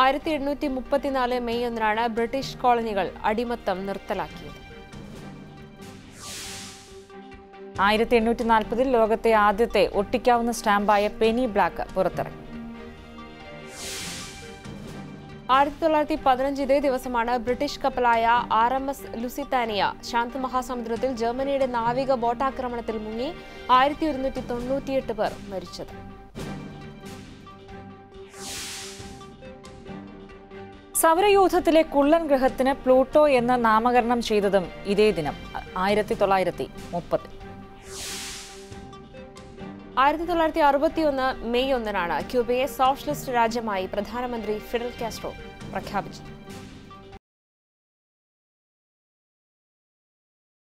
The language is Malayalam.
ആയിരത്തി എണ്ണൂറ്റി മുപ്പത്തിനാല് മെയ് ഒന്നിനാണ് ബ്രിട്ടീഷ് കോളനികൾ അടിമത്തം നിർത്തലാക്കിയത്. ആയിരത്തി എണ്ണൂറ്റി നാൽപ്പതിൽ ലോകത്തെ ആദ്യത്തെ ഒട്ടിക്കാവുന്ന സ്റ്റാമ്പായ പെനി ബ്ലാക്ക് പുറത്തിറങ്ങി. ആയിരത്തി തൊള്ളായിരത്തി പതിനഞ്ച് ഇതേ ദിവസമാണ് ബ്രിട്ടീഷ് കപ്പലായ ആർ എം എസ് ലുസിത്താനിയ ശാന്ത മഹാസമുദ്രത്തിൽ ജർമ്മനിയുടെ നാവിക ബോട്ടാക്രമണത്തിൽ മുങ്ങി ആയിരത്തി ഒരുന്നൂറ്റി തൊണ്ണൂറ്റിയെട്ട് പേർ മരിച്ചത്. സൗരയൂഥത്തിലെ കുള്ളൻ ഗ്രഹത്തിന് പ്ലൂട്ടോ എന്ന് നാമകരണം ചെയ്തതും ഇതേ ദിനം ആയിരത്തി തൊള്ളായിരത്തി മുപ്പത്. ആയിരത്തി തൊള്ളായിരത്തി അറുപത്തി ഒന്ന് മെയ് ഒന്നിനാണ് ക്യൂബയെ സോഷ്യലിസ്റ്റ് രാജ്യമായി പ്രധാനമന്ത്രി ഫിഡൽ കാസ്ട്രോ പ്രഖ്യാപിച്ചത്.